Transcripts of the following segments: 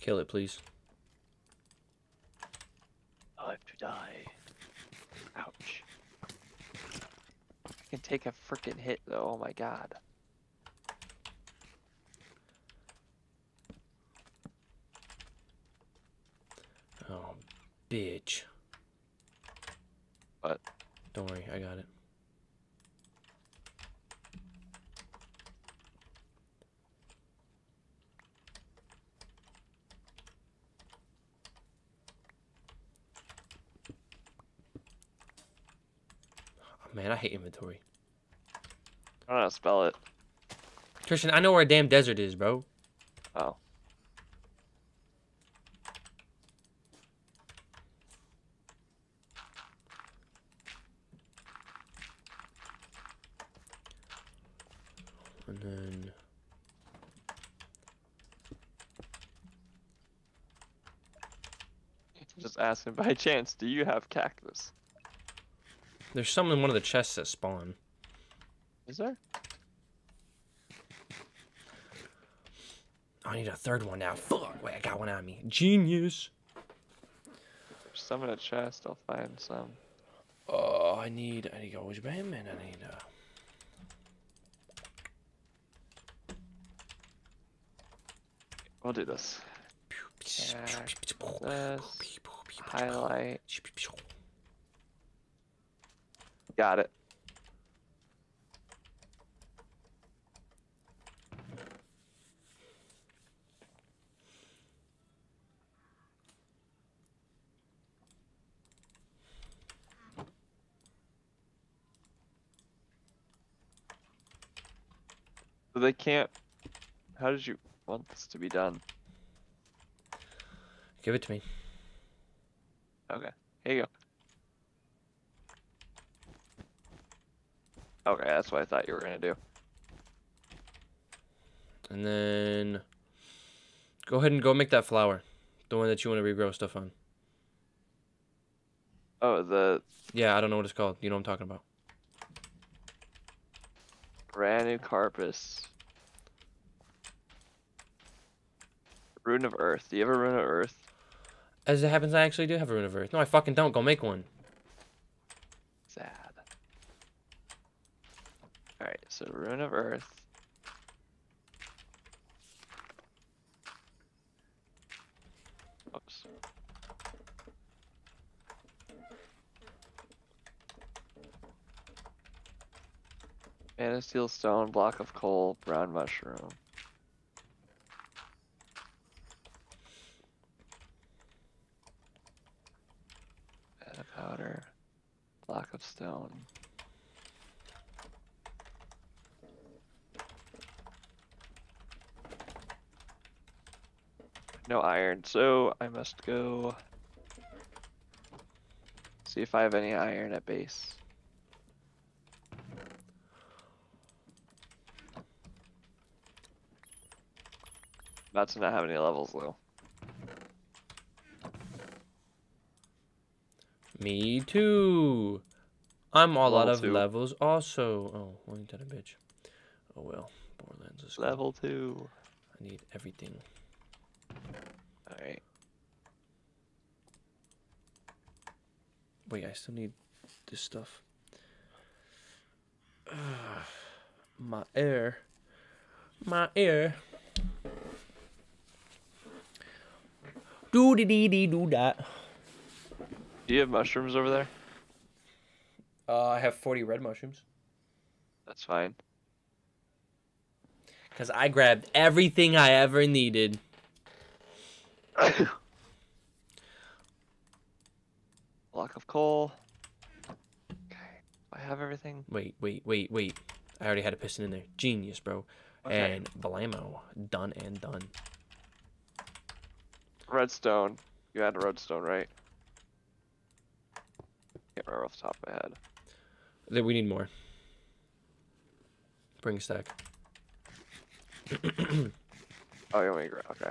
Kill it, please. I have to die. Ouch. I can take a freaking hit though. Oh my god. Oh, bitch. What? Don't worry, I got it. Man, I hate inventory. I don't know how to spell it. Christian, I know where a damn desert is, bro. Oh. And then Just asking by chance, do you have cactus? There's some in one of the chests that spawn. Is there? I need a third one now. Fuck, wait, I got one on me. Genius. There's some in a chest. I'll find some. Oh, I need, I need always bam, and I need, uh, We'll do this. Highlight. Got it. So they can't. How did you want this to be done? Give it to me. Okay, here you go. Okay, that's what I thought you were gonna do. And then go ahead and go make that flower. The one that you want to regrow stuff on. Oh, the Yeah, I don't know what it's called. You know what I'm talking about. Rannuncarpus. Rune of Earth. Do you have a Rune of Earth? As it happens, I actually do have a rune of earth. No, I fucking don't. Go make one. Sad. Alright, so Rune of Earth. Oops. Mana steel stone, block of coal, brown mushroom. Powder, block of stone. No iron, so I must go see if I have any iron at base. About to not have any levels though. Me too. I'm all out of two. levels also. Oh, ain't that a bitch. Oh well. Borderlands is cool. Level two. I need everything. Alright. Wait, I still need this stuff. My air. My air. Do dee dee dee do that. Do you have mushrooms over there? Uh, I have 40 red mushrooms. That's fine. Because I grabbed everything I ever needed. Block of coal. Okay. I have everything. Wait, wait, wait, wait. I already had a piston in there. Genius, bro. Okay. And blammo. Done and done. Redstone. You had a redstone, right? Can't remember off the top of my head. Then we need more. Bring a stack. Oh, you want me to grab? Okay.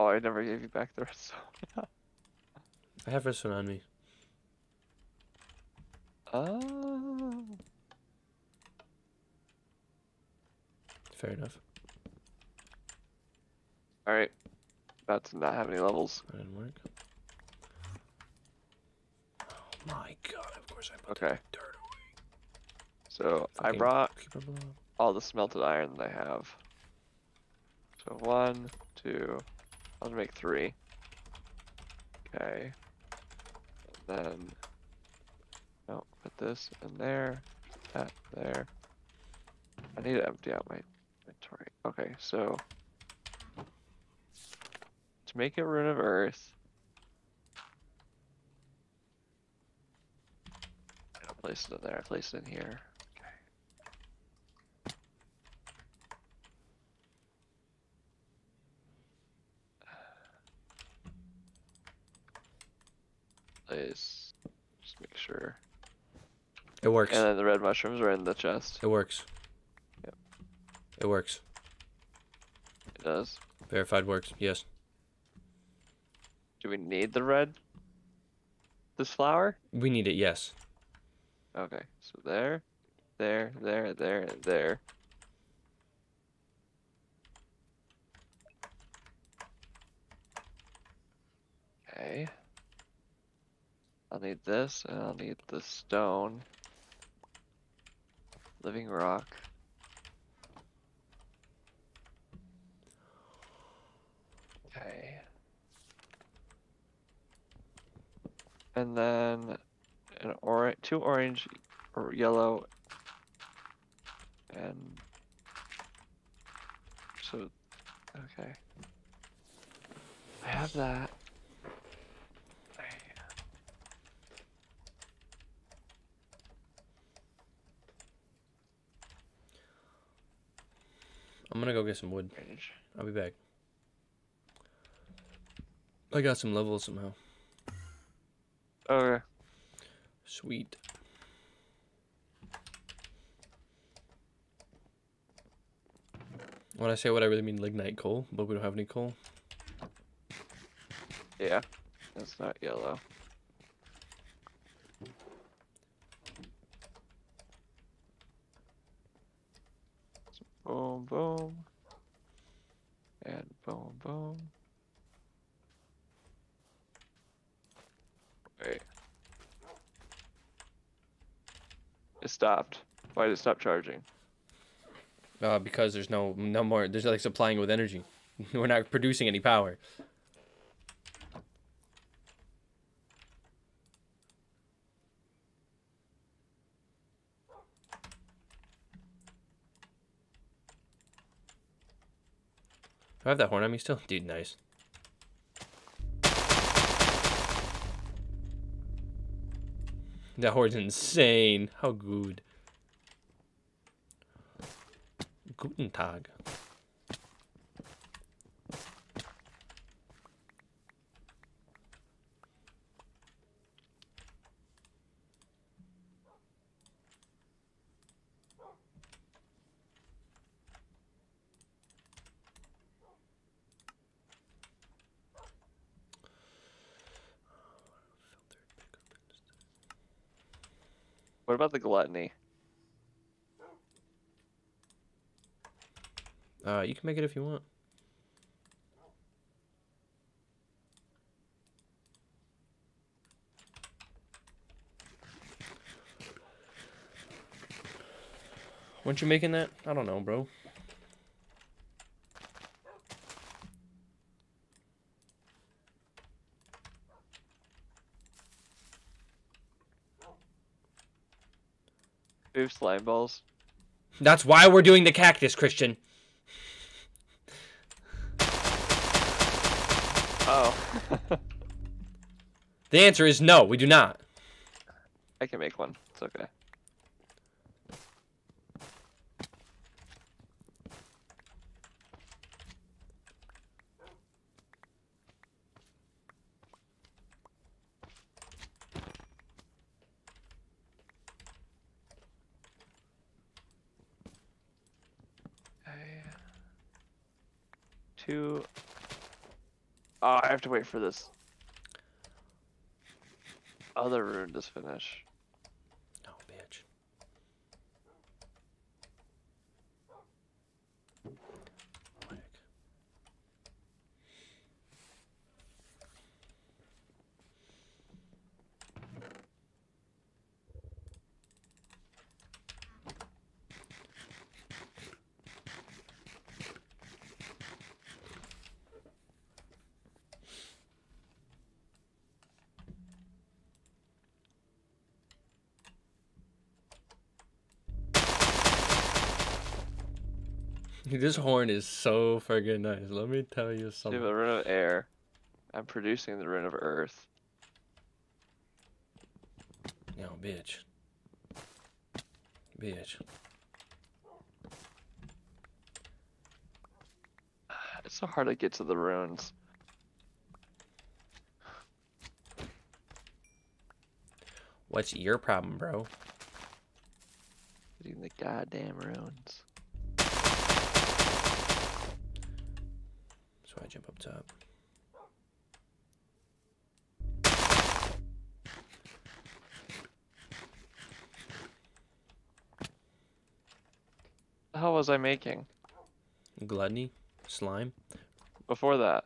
Oh, I never gave you back the redstone. I have redstone on me. Oh. Fair enough. All right. About to not have any levels. That didn't work. Oh my god, of course I put Okay. the dirt away. So I brought all the smelted iron that I have. So one, two, I'll make three. Okay. And then, no, put this in there, that there. I need to empty out my inventory. Okay, so to make a rune of earth, I don't place it in there. I place it in here. Place. Just make sure. It works. And then the red mushrooms are in the chest. It works. Yep. It works. It does. Verified works. Yes. Do we need the red? This flower? We need it. Yes. Okay. So there, there, there, there, and there. Okay. I'll need this, and I'll need the stone. Living rock. Okay. And then an orange, two orange or yellow, and so okay. I have that. I'm gonna go get some wood. I'll be back. I got some levels somehow. Okay. Sweet. When I say what I really mean lignite coal, but we don't have any coal. Yeah. That's not yellow. Boom, boom. And boom, boom. Wait. It stopped. Why did it stop charging? Uh, because there's no no more. There's like supplying it with energy. We're not producing any power. I have that horn on me still? Dude, nice. That horn's insane. How good. Guten Tag. About the gluttony? Uh, you can make it if you want. Weren't you making that? I don't know, bro. We have slime balls. That's why we're doing the cactus, Christian. Oh. The answer is no, we do not. I can make one. It's okay. Okay. Two. Oh, uh, I have to wait for this other rune to finish. This horn is so friggin' nice. Let me tell you something. the rune of air. I'm producing the rune of earth. Yo, bitch. Bitch. It's so hard to get to the runes. What's your problem, bro? Getting the goddamn runes. I jump up top. The hell was I making Gluttony? Slime? before that?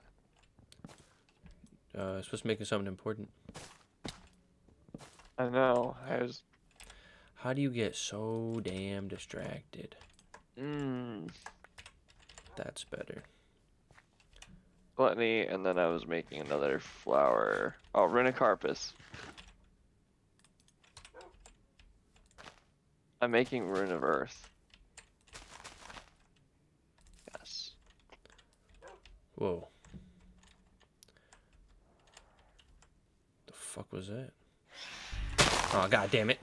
Uh, supposed to make something important. I know. I was. How do you get so damn distracted? Mmm. That's better. Gluttony, and then I was making another flower. Oh, Rannuncarpus. I'm making Rune of Earth. Yes. Whoa. The fuck was that? Oh god damn it.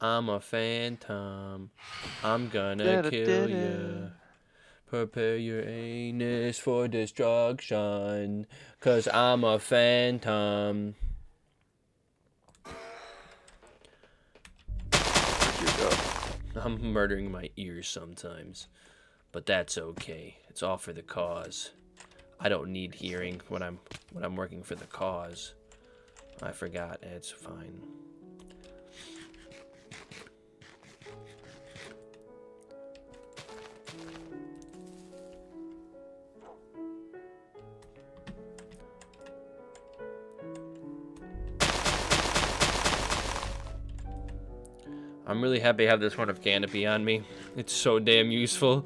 I'm a phantom. I'm gonna kill you. Prepare your anus for destruction. Cause I'm a phantom. Where'd you go? I'm murdering my ears sometimes, but that's okay. It's all for the cause. I don't need hearing when I'm when I'm working for the cause. I forgot. It's fine. I'm really happy to have this one of canopy on me. It's so damn useful.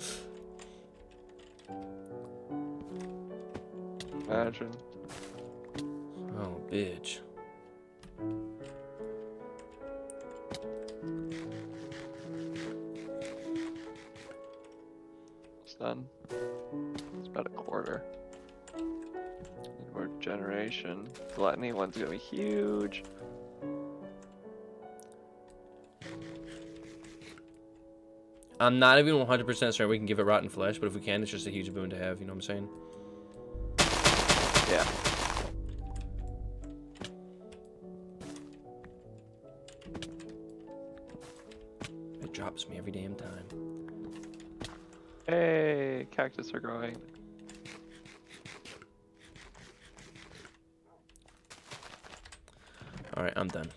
Imagine. Oh, bitch. It's done. It's about a quarter. More generation. Gluttony one's gonna be huge. I'm not even 100% certain we can give it rotten flesh, but if we can, it's just a huge boon to have. You know what I'm saying? Yeah. It drops me every damn time. Hey, cactus are growing. All right, I'm done.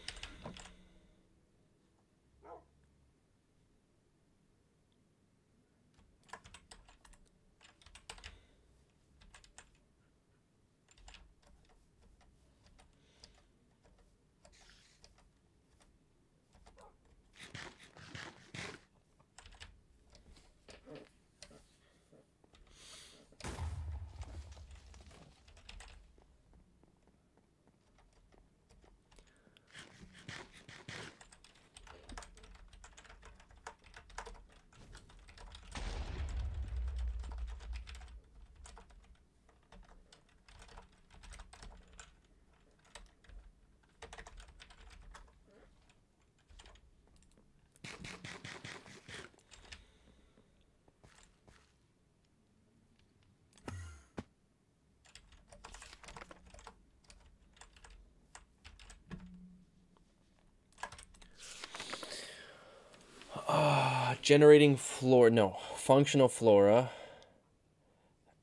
Generating flora. No, functional flora.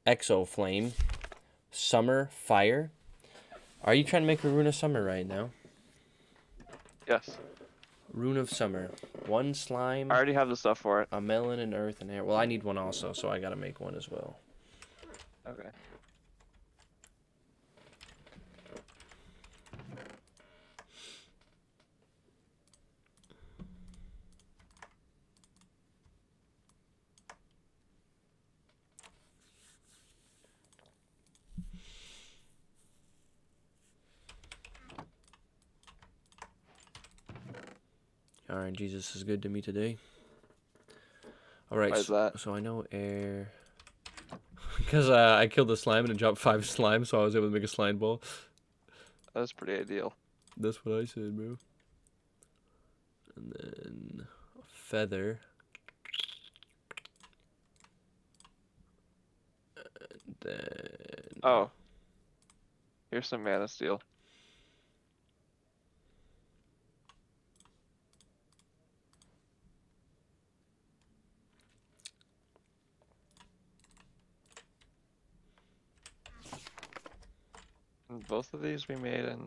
Exo flame. Summer fire. Are you trying to make a rune of summer right now? Yes. Rune of summer. One slime, I already have the stuff for it. a melon, and earth, and air. Well, I need one also, so I gotta make one as well. Alright, Jesus is good to me today. Alright, so, that? so I know air. Because uh, I killed the slime and it dropped five slime, so I was able to make a slime ball. That's pretty ideal. That's what I said, bro. And then a feather. And then Oh. Here's some mana steel. And both of these we made in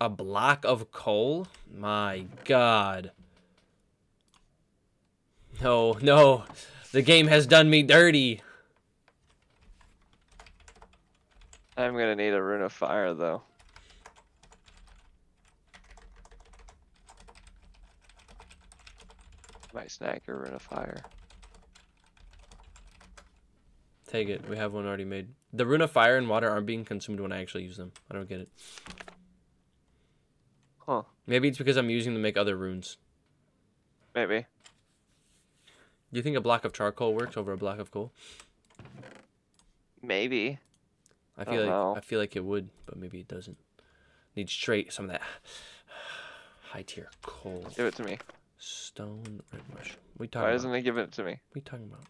a block of coal. My God. No, no, the game has done me dirty. I'm gonna need a rune of fire though. My snack a rune of fire. Take it. We have one already made. The rune of fire and water aren't being consumed when I actually use them. I don't get it. Huh. Maybe it's because I'm using them to make other runes. Maybe. Do you think a block of charcoal works over a block of coal? Maybe. I I feel don't like know. I feel like it would, but maybe it doesn't. Need straight some of that high tier coal. Give it to me. Stone red mushroom. We Why talking about? doesn't it give it to me? We talking about?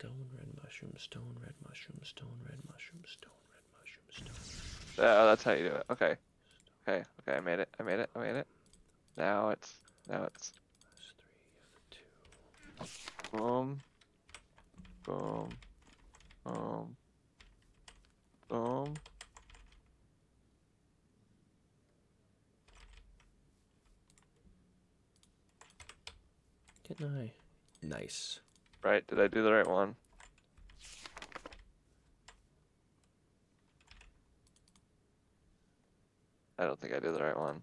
Stone red mushroom, stone red mushroom, stone red mushroom, stone red mushroom, stone. Uh, oh, that's how you do it. Okay. Okay. Okay. I made it. I made it. I made it. Now it's. Now it's. That's three two. Boom. Boom. Boom. Boom. Didn't I? Nice. Right? Did I do the right one? I don't think I did the right one.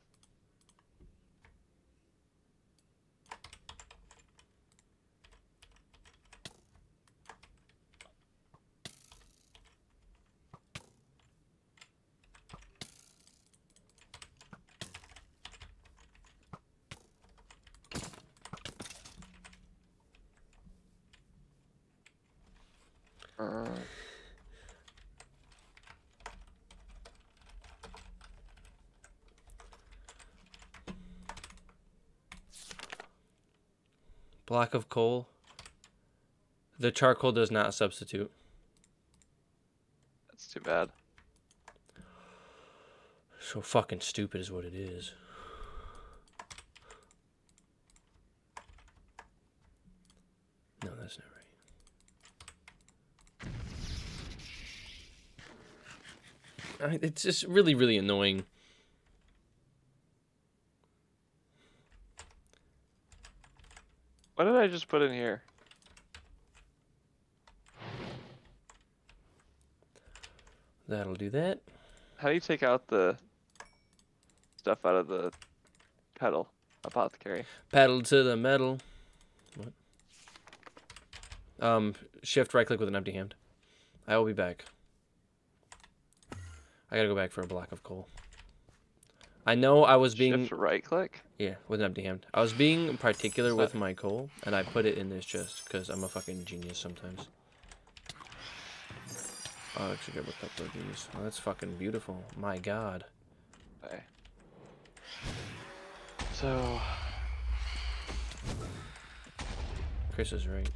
Block of coal. The charcoal does not substitute. that's too bad. So fucking stupid is what it is. No, that's not right. I- It's just really, really annoying. What did I just put in here? That'll do that. How do you take out the stuff out of the petal apothecary? Paddle to the metal. What? Um, shift right click with an empty hand. I will be back. I gotta go back for a block of coal. I know I was being Shift right click? yeah with an empty hand. I was being particular with my coal, and I put it in this chest because I'm a fucking genius sometimes. Oh, I'll actually get a couple of these. Oh, that's fucking beautiful. My God. Okay. So Chris is right.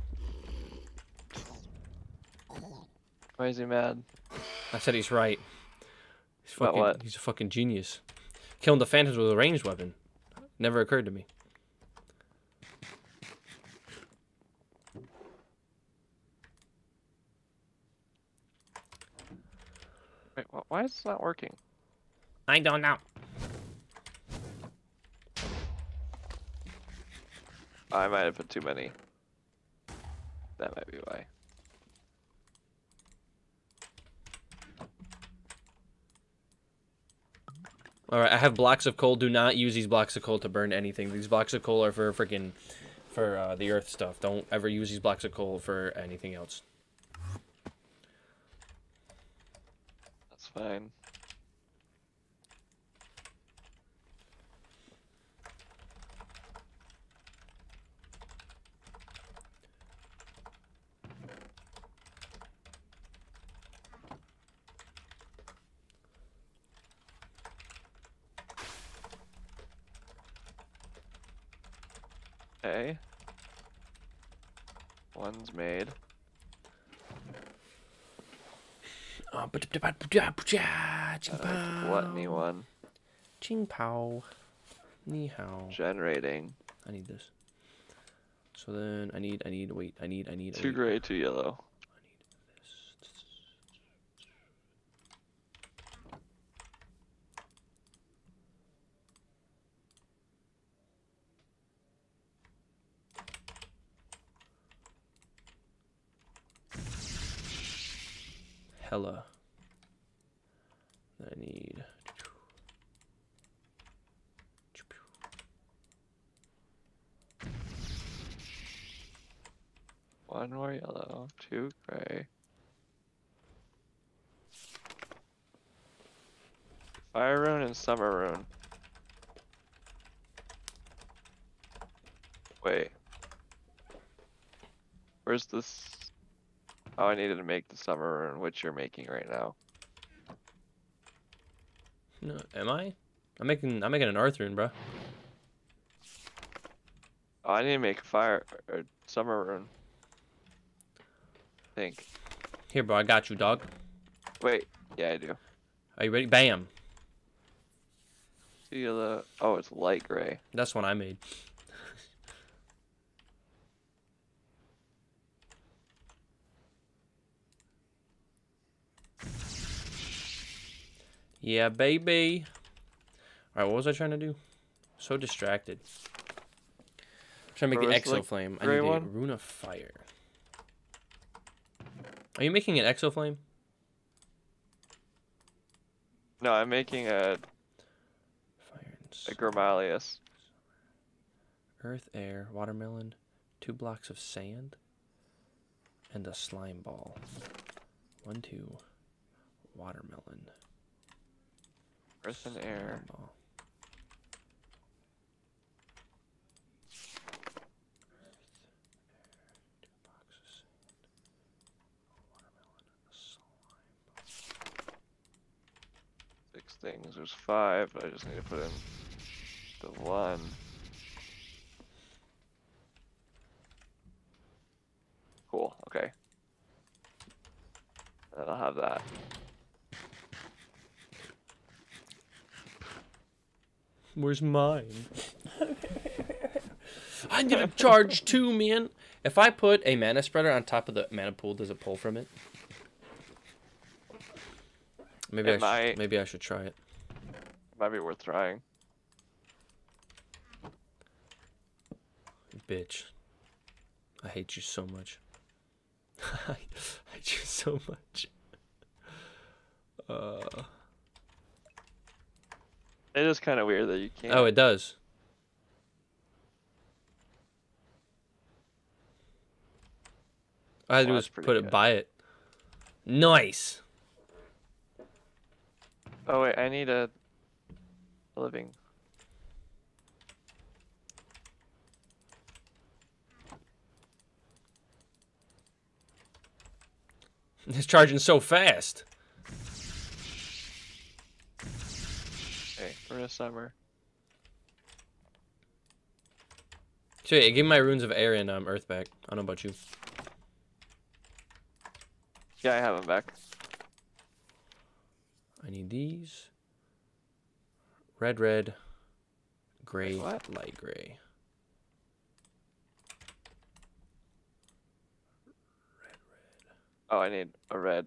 why is he mad? I said he's right. He's fucking. what? He's a fucking genius. Killing the phantoms with a ranged weapon. Never occurred to me. Wait, why is this not working? I don't know. I might have put too many. That might be why. All right, I have blocks of coal. Do not use these blocks of coal to burn anything. These blocks of coal are for freaking, for uh, the earth stuff. Don't ever use these blocks of coal for anything else. That's fine. Okay. One's made. Uh, Uh, gluttony one. Ching pao. Ni hao. Generating. I need this. So then I need, I need, wait, I need, I need, Two wait, gray, two yellow. I need this. Hella. Then I need. One more yellow, two gray. Fire rune and summer rune. Wait. Where's this? Oh, I needed to make the summer rune, which you're making right now. No, am I? I'm making, I'm making an earth rune, bro. Oh, I need to make a fire or summer rune. Think. Here, bro, I got you, dog. Wait, yeah, I do. Are you ready? Bam. Two yellow. Oh, it's light gray. That's one I made. yeah, baby. All right, what was I trying to do? So distracted. I'm trying to make Where the the, like, exo flame. I need a one? rune of fire. Are you making an exo flame? No, I'm making a, a smoke. Gromalius. Earth, air, watermelon, two blocks of sand, and a slime ball. One, two, watermelon. Earth and air. ball. Earth, air, two boxes of sand, watermelon, a slime ball. Six things. There's five, but I just need to put in the one. Cool, okay. Then I'll have that. Where's mine? I need to charge two, man. If I put a mana spreader on top of the mana pool, does it pull from it? Maybe I It should, maybe I should try it. Might be worth trying. Bitch. I hate you so much. I hate you so much. Uh, It is kind of weird that you can't. oh, it does. All I had to do Well, was that's pretty put it by it. Nice. Oh wait, I need a, living. It's charging so fast. Okay, for a summer. So yeah, give me my runes of air and um, earth back. I don't know about you. Yeah, I have them back. I need these. Red, red, gray, what? light gray. Oh, I need a red.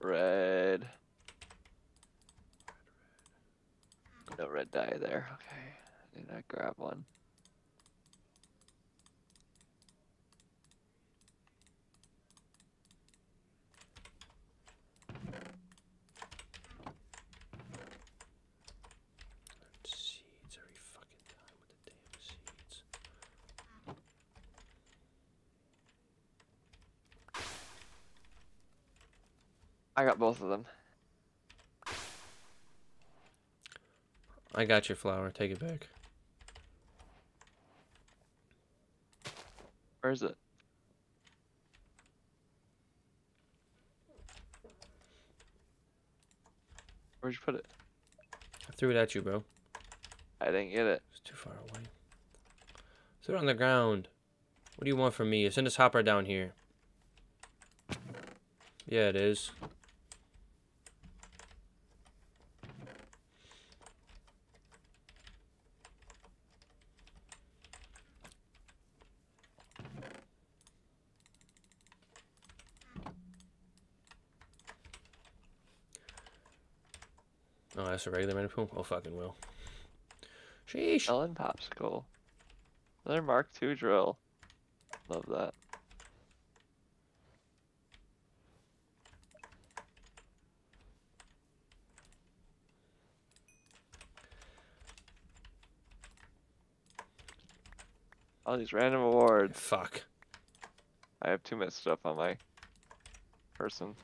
Red. No red dye there. Okay. Did I grab one? Seeds every fucking time with the damn seeds. I got both of them. I got your flower. Take it back. Where is it? Where'd you put it? I threw it at you, bro. I didn't get it. It's too far away. Throw it on the ground. What do you want from me? Send this hopper down here. Yeah, it is. A regular mana pool? Oh, fucking will. Sheesh. Ellen popsicle. Another Mark II drill. Love that. All these random awards. Fuck. I have too much stuff on my person.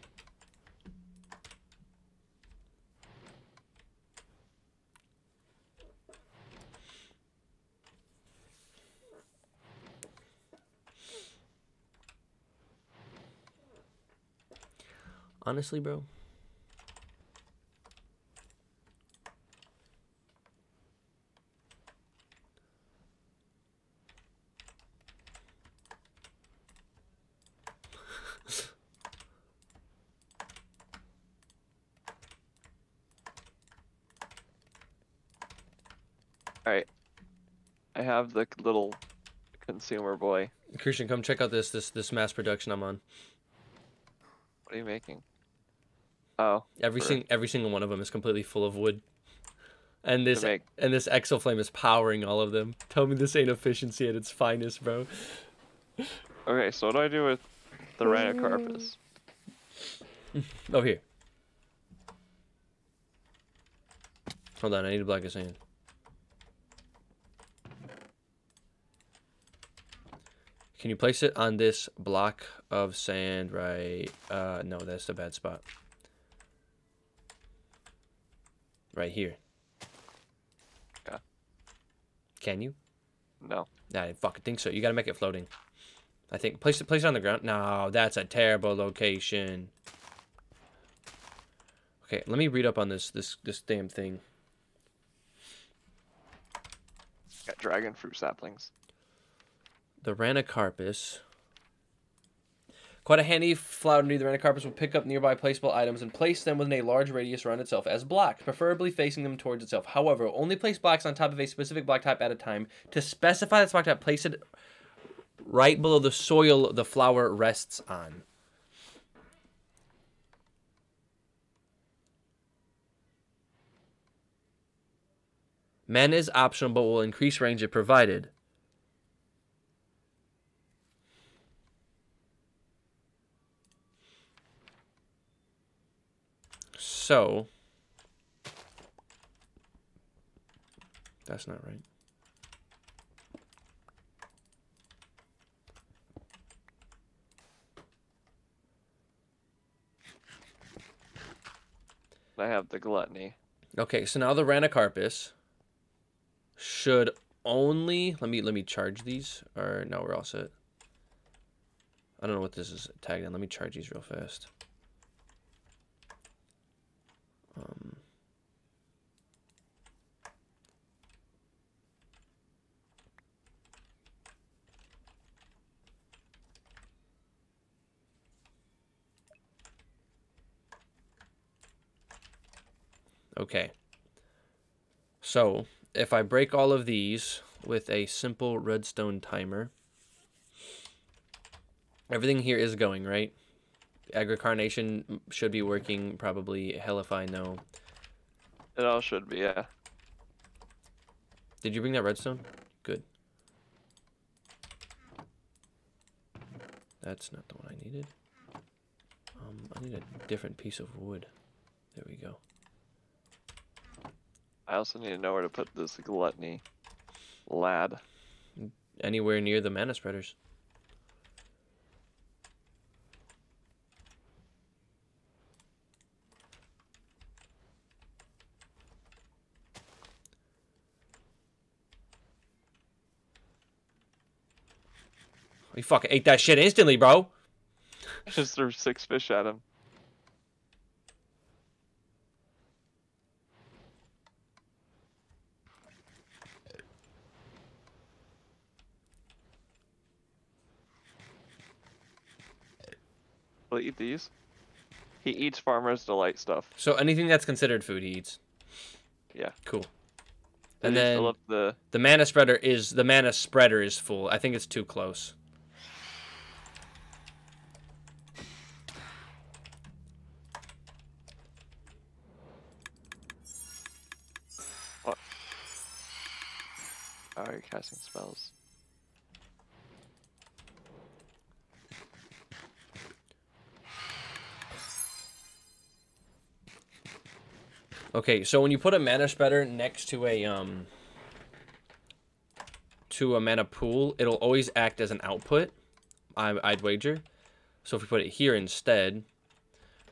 Honestly, bro. Alright. I have the little consumer boy. Christian, come check out this this this mass production I'm on. What are you making? Oh, Every sing every single one of them is completely full of wood. And this make- and this exoflame is powering all of them. Tell me this ain't efficiency at its finest, bro. Okay, so what do I do with the Rannuncarpus? Oh here. Hold on, I need a block of sand. Can you place it on this block of sand right uh no, that's the bad spot. Right here. Yeah. Can you? No. I fucking think so. You gotta make it floating. I think place it place it on the ground. No, that's a terrible location. Okay, let me read up on this this this damn thing. Got dragon fruit saplings. The Rannuncarpus. Quite a handy flower the Rannuncarpus will pick up nearby placeable items and place them within a large radius around itself as blocks, preferably facing them towards itself. However, only place blocks on top of a specific block type at a time. To specify this block type, place it right below the soil the flower rests on. Men is optional but will increase range if provided. So that's not right. I have the gluttony. Okay, so now the Rannuncarpus should only let me let me charge these or no we're all set. I don't know what this is tagged in. Let me charge these real fast. Um, okay. So, if I break all of these with a simple redstone timer, everything here is going, right? Agricarnation should be working probably. Hell if I know. It all should be, yeah. Did you bring that redstone? Good. That's not the one I needed. Um, I need a different piece of wood. There we go. I also need to know where to put this gluttony lad. Anywhere near the mana spreaders. He fucking ate that shit instantly, bro. Just threw six fish at him. Eat these? He eats Farmer's Delight stuff. So anything that's considered food, he eats. Yeah. Cool. Did And then the the mana spreader is the mana spreader is full. I think it's too close. What? Oh, you're casting spells. Okay, so when you put a mana spreader next to a um to a mana pool, it'll always act as an output. I, I'd wager. So if we put it here instead,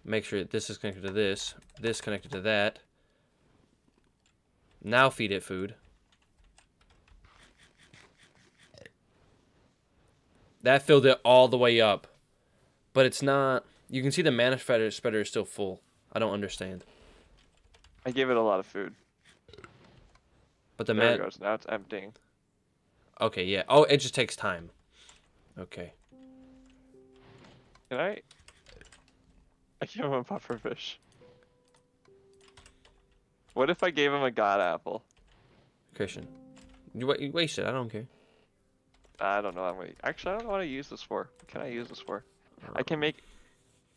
make sure that this is connected to this, this connected to that. Now feed it food. That filled it all the way up. But it's not. You can see the mana spreader, spreader is still full. I don't understand. I gave it a lot of food. But the there mana. it goes. Now it's emptying. Okay, yeah. Oh, it just takes time. Okay. Can I? I gave him a puffer fish. What if I gave him a god apple? Christian. You, you waste it. I don't care. I don't know. I'm actually, I don't know what to use this for. What can I use this for? I can make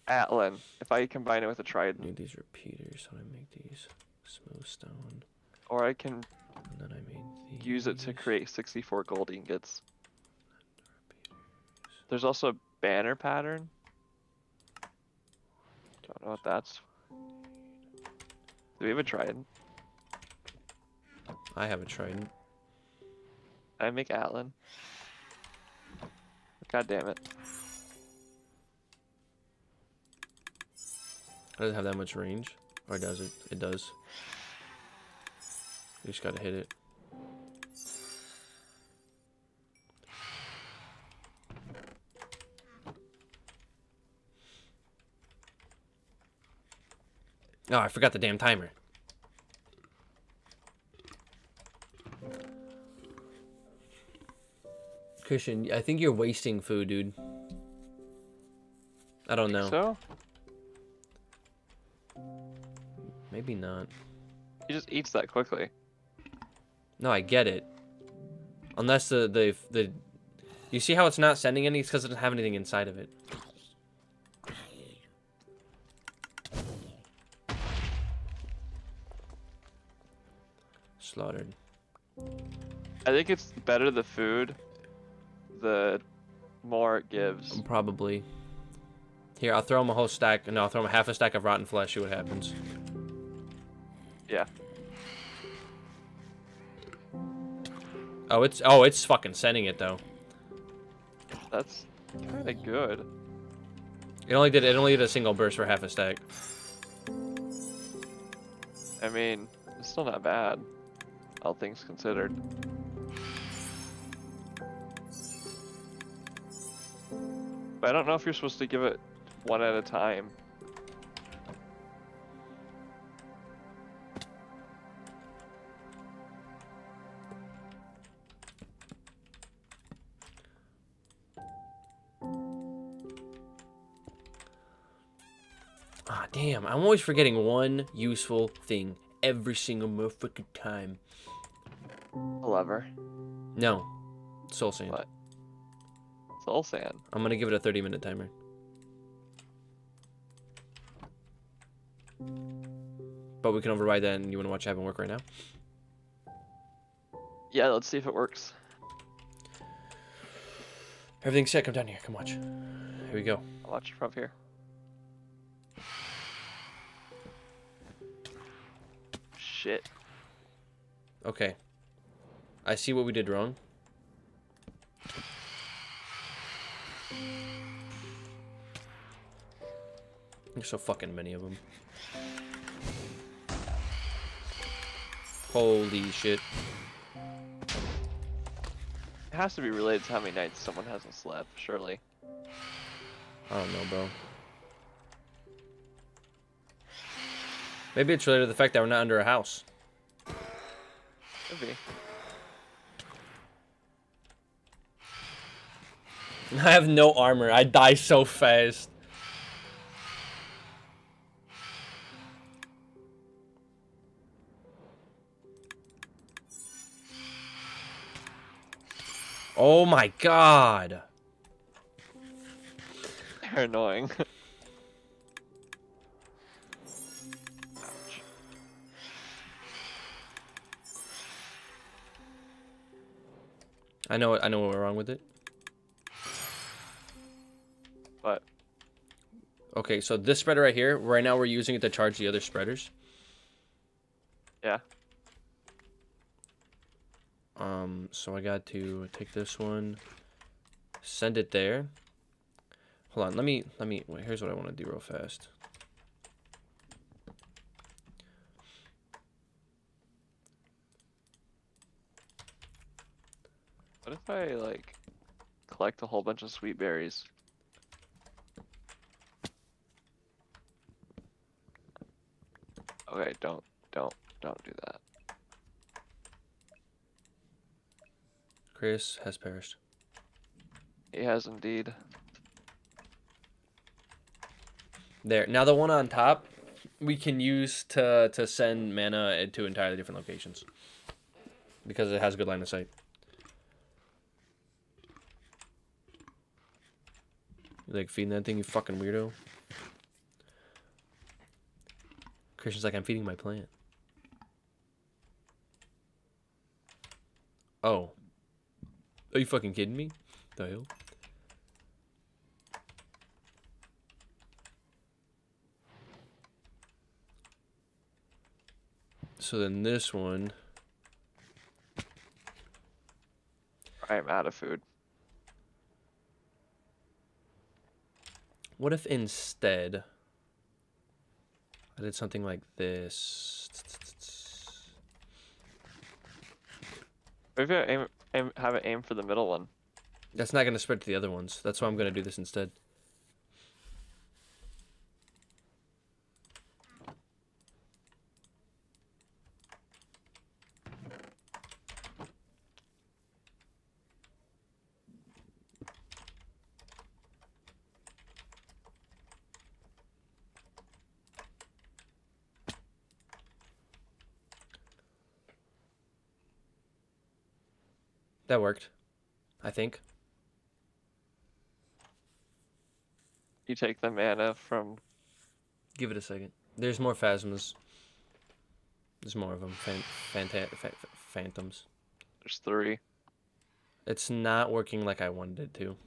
Atlan if I combine it with a trident, Need these repeaters. How do I make these? Smooth stone. or I can And then I made these. use it to create 64 gold ingots. There's also a banner pattern. Don't know what that's. Do we have a trident? I have a trident. I make Atlan. God damn it. It doesn't have that much range. Or does it? It does. You just gotta hit it. Oh, I forgot the damn timer. Christian, I think you're wasting food, dude. I don't know. So Maybe not. he just eats that quickly. No, I get it. Unless the the the, you see how it's not sending any? It's because it doesn't have anything inside of it. Slaughtered. I think it's better the food, the more it gives. Probably. Here, I'll throw him a whole stack. No, I'll throw him half a stack of rotten flesh. See what happens. Yeah. Oh, it's oh, it's fucking sending it though. That's kind of good. It only did it only did a single burst for half a stack. I mean, it's still not bad, all things considered. But I don't know if you're supposed to give it one at a time. Damn. I'm always forgetting one useful thing every single motherfucking time. A lever. No. Soul Sand. What? Soul sand. I'm gonna give it a 30 minute timer. But we can override that and you wanna watch Evan work right now? Yeah, let's see if it works. Everything's set, come down here, come watch. Here we go. I'll watch from here. Shit. Okay. I see what we did wrong. There's so fucking many of them. Holy shit. It has to be related to how many nights someone hasn't slept, surely. I don't know, bro. Maybe it's related to the fact that we're not under a house. Could be. I have no armor. I die so fast. Oh my god. They're annoying. I know I know what's wrong with it. But Okay, so this spreader right here, right now we're using it to charge the other spreaders. yeah, Um, so I got to take this one, send it there. Hold on, let me let me. Wait, here's what I want to do real fast. What if I like collect a whole bunch of sweet berries? Okay, don't, don't, don't do that. Chris has perished. He has indeed. There. Now the one on top, we can use to to send mana to entirely different locations. Because it has a good line of sight. You like feeding that thing, you fucking weirdo? Christian's like, I'm feeding my plant. Oh. Are you fucking kidding me? The hell? So then this one, I'm out of food. What if instead I did something like this? Maybe I aim, aim, have it aim for the middle one. That's not going to spread to the other ones. That's why I'm going to do this instead. That worked. I think. You take the mana from. Give it a second. There's more phasmas. There's more of them. Fan- fanta- fa- fa- phantoms. There's three. It's not working like I wanted it to.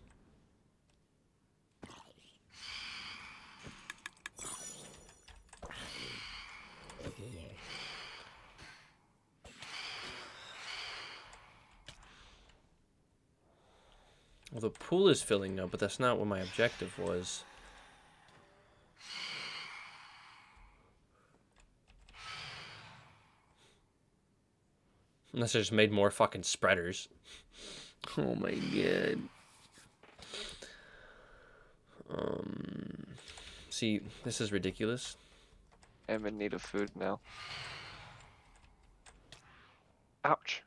Well, the pool is filling up, but that's not what my objective was. Unless I just made more fucking spreaders. Oh my god. Um, see, this is ridiculous. I'm in need of food now. Ouch.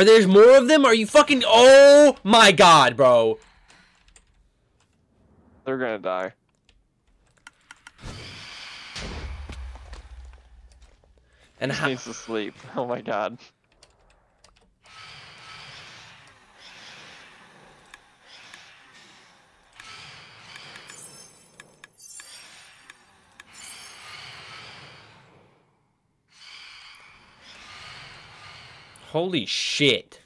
Are there more of them? Are you fucking? Oh my god, bro. They're gonna die. And He how? needs to sleep. Oh my god. Holy shit.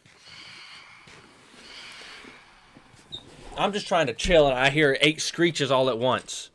I'm just trying to chill and I hear eight screeches all at once.